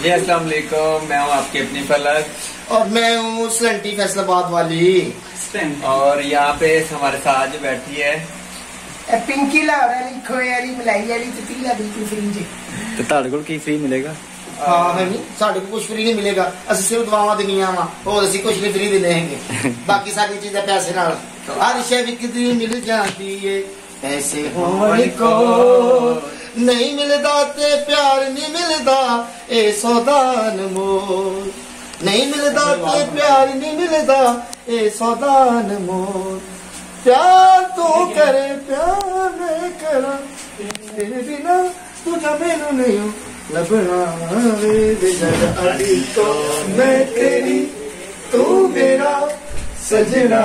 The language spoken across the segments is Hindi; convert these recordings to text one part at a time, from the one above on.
जी अस्सलाम वालेकुम मैं हूँ आपकी अपनी फलक और मैं हूँ सलंटी फैसलाबाद वाली और यहाँ पे हमारे साथ जो बैठी है ਇਹ ਪਿੰਕੀ ਲਾਹੌਰ ਵਾਲੀ ਖੋਏ ਵਾਲੀ ਮਲਾਈ ਵਾਲੀ ਤੇ ਪੀਲਾ ਬਿਲਕੁਲ ਫਰੀ ਜੀ ਤੇ ਤੁਹਾਡੇ ਕੋਲ ਕੀ ਫ੍ਰੀ ਮਿਲੇਗਾ ਹਾਂ ਹੈ ਨਹੀਂ ਸਾਡੇ ਕੋਲ ਕੁਝ ਫ੍ਰੀ ਨਹੀਂ ਮਿਲੇਗਾ ਅਸੀਂ ਸਿਰਫ ਦੁਆਵਾਂ ਦੇਣੀਆਂ ਵਾ ਹੋਰ ਅਸੀਂ ਕੁਝ ਨਹੀਂ ਫ੍ਰੀ ਦਿੰਦੇ ਹੈਗੇ ਬਾਕੀ ਸਾਰੀ ਚੀਜ਼ਾਂ ਪੈਸੇ ਨਾਲ ਹਰ ਸ਼ੈ ਵਿਕਦੀ ਮਿਲ ਜਾਂਦੀ ਏ ਪੈਸੇ ਹੋਣ ਕੋ ਨਹੀਂ ਮਿਲਦਾ ਤੇ ਪਿਆਰ ਨਹੀਂ ਮਿਲਦਾ ਇਹ ਸੌਦਾ ਅਨਮੋਲ ਨਹੀਂ ਮਿਲਦਾ ਤੇ ਪਿਆਰ ਨਹੀਂ ਮਿਲਦਾ ਇਹ ਸੌਦਾ ਅਨਮੋਲ ਪਿਆਰ ਤੂੰ ਕਰੇ ਪਿਆਰ ਮੈਂ ਕਰਾਂ ਤੇਰੇ ਬਿਨਾ ਤੂੰ ਨਾ ਮੈਨੂੰ ਨਹੀਂ ਲੱਭਣਾ। ਵੇ ਬਿਜਲ ਅੜੀ ਤੋਂ ਮੈਂ ਤੇਰੀ ਤੂੰ ਮੇਰਾ ਸਜਣਾ।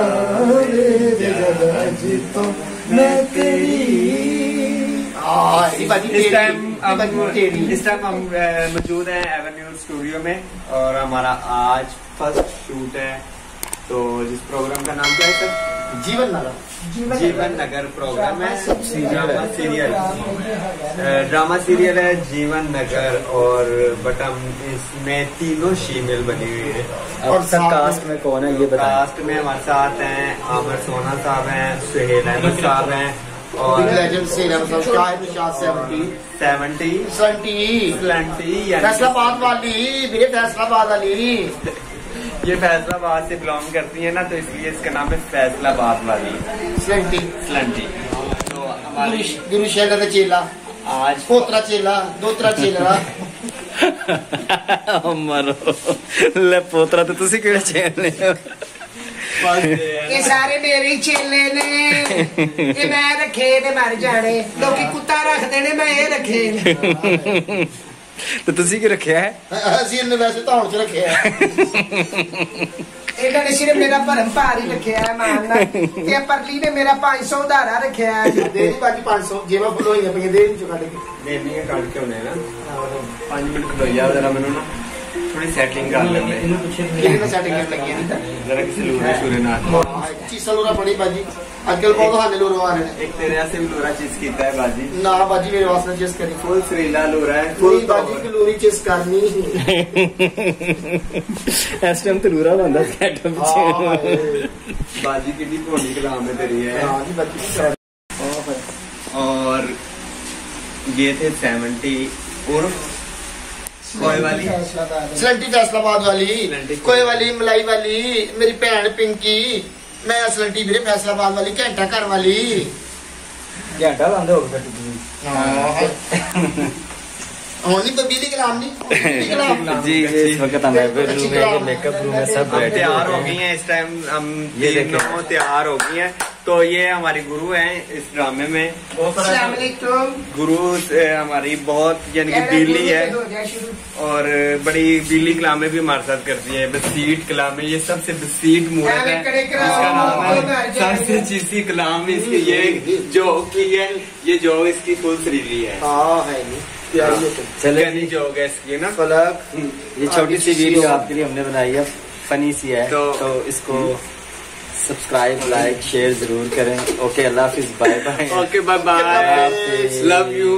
ਵੇ ਬਿਜਲ ਅੜੀ ਤੋਂ ਮੈਂ ਤੇਰੀ इस टाइम हम इस टाइम हम मौजूद हैं एवेन्यू स्टूडियो में और हमारा आज फ़र्स्ट शूट है। तो जिस प्रोग्राम का नाम क्या है सर? जीवन नगर। जीवन नगर। प्रोग्राम है। Drama serial. Drama serial. है जीवन नगर और बट हम इसमें तीनों शीमेल बनी हुई है। और साथ कास्ट में कौन है ये कास्ट में हमारे साथ हैं आमर सोना साहब हैं सुहेल अहमद साहब हैं फैसलाबाद वाली मेरे फैसलाबाद वाली। ये फैसलाबाद से बिलोंग करती है ना तो इसलिए इसका नाम है फैसलाबाद वाली। स्लंटी स्लंटी तो हमारी गुरु शेखर का चेला। आज पोतरा चेला दोतरा चेला। मरो ले पोतरा तो तुसी केड़ा चेला ਇਹ ਸਾਰੇ ਮੇਰੇ ਚੇਲੇ ਨੇ। ਇਹ ਮੈਂ ਰੱਖੇ ਤੇ ਮਰ ਜਾਣੇ। ਲੋਕੀ ਕੁੱਤਾ ਰੱਖਦੇ ਨੇ ਮੈਂ ਇਹ ਰੱਖੇ ਤੇ ਤੁਸੀਂ ਕੀ ਰੱਖਿਆ ਹੈ? ਅਸੀਂ ਇਹਨੇ ਵੈਸੇ ਧੌਣ ਚ ਰੱਖਿਆ ਇਹਨਾਂ ਨੇ ਸਿਰਫ ਮੇਰਾ ਭਰਮ ਭਾਰ ਹੀ ਰੱਖਿਆ ਹੈ ਮਾਨ ਨਾਲ। ਤੇ ਪਰਲੀ ਨੇ ਮੇਰਾ 500 ਉਧਾਰਾ ਰੱਖਿਆ ਹੈ। ਦੇ ਦੀ ਬਾਕੀ 500 ਜੇਬਾਂ ਫੁੱਲ ਹੋਈਆਂ ਪਈਆਂ ਦੇ ਨਹੀਂ ਚੁਕਾ ਕੇ ਦੇ। ਨਹੀਂ ਕੱਢ ਕੇ ਉਹਨੇ ਨਾ 5 ਮਿੰਟ ਲੋਈਆ ਜਰਾ ਮੈਨੂੰ ਨਾ। थोड़ी सेटिंग कर लेते हैं सेटिंग कर लगी जरा किसी लूरे शूरे ना चीसा लूरा बड़ी बाजी। आजकल बहुत तो हाले लूरे आ रहे हैं एक तेरे ऐसे भी लूरा चीज़ कीता है बाजी। ना बाजी मेरे वास्ते चीज़ करी फुल सरीला लूरा है फुल बाजी की लूरी चीज़ करनी। इस टाइम तो लूरा बंदा सेटअप हाँ, हाँ, हाँ। बाजी की भोनी कलाम है तेरी है। और ये थे सेवेंटी उर्फ़ कोई वाली ਸਲੰਟੀ ਫੈਸਲਾਬਾਦ ਵਾਲੀ ਸਲੰਟੀ। ਕੋਏ ਵਾਲੀ ਮਲਾਈ ਵਾਲੀ ਮੇਰੀ ਭੈਣ ਪਿੰਕੀ ਮੈਂ ਸਲੰਟੀ ਵੀਰੇ ਫੈਸਲਾਬਾਦ ਵਾਲੀ ਘੰਟਾ ਘਰ ਵਾਲੀ ਘੰਟਾ ਲਾਉਂਦੇ ਹੋ ਫਿਰ ਤੁਸੀਂ ਹੁਣ ਨਹੀਂ ਬਿਜਲੀ ਕਲਾਮ ਨਹੀਂ ਹੁਣ ਬਿਜਲੀ ਕਲਾਮ जी ये इस वक्त हम अवेलेबल रूम है मेकअप रूम है सब हम बैठे तैयार हुए हो हैं। गई हैं इस टाइम हम ये देखें। तीनों तैयार हो गई हैं तो ये हमारे गुरु हैं इस ड्रामे में। गुरु हमारी बहुत यानी कि बीली है और बड़ी बीली कलामे भी हमारे साथ करती है बसीट कलामे ये सबसे बसीट मूर्त है। इसका नाम है सबसे चीसी कलाम इसकी ये जो की है ये जो इसकी फुल सरीली है। हाँ, हाँ। तो। चले जो। है इसकी ना? फलक। ये छोटी सी वीडियो। आपके लिए हमने बनाई है फनी सी है। तो, तो इसको हम्म। सब्सक्राइब लाइक शेयर ज़रूर करें। ओके अल्लाह हाफिज bye bye okay bye bye love you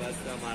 बस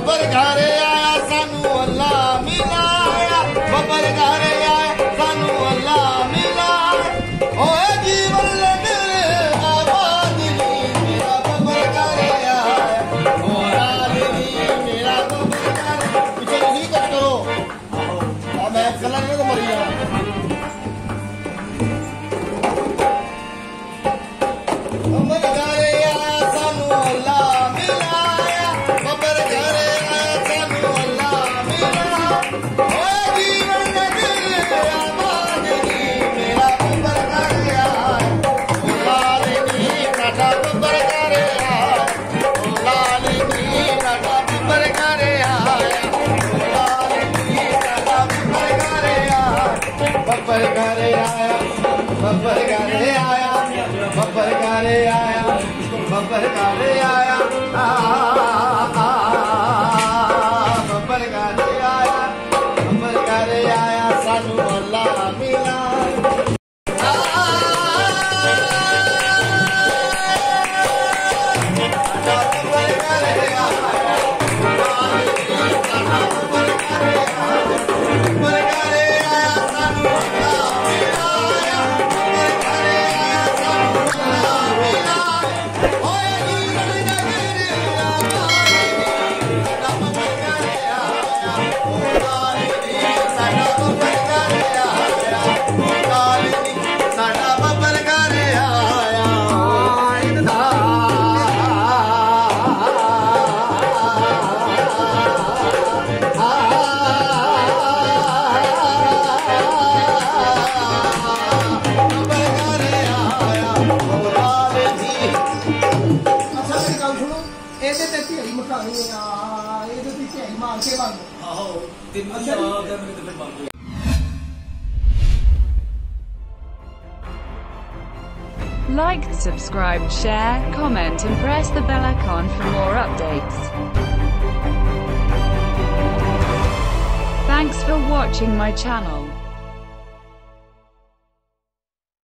Nobody got it. बब्बर घरे आया बब्बर घरे आया बब्बर घरे आया बब्बर घरे आया। Like, subscribe, share, comment and press the bell icon for more updates. Thanks for watching my channel.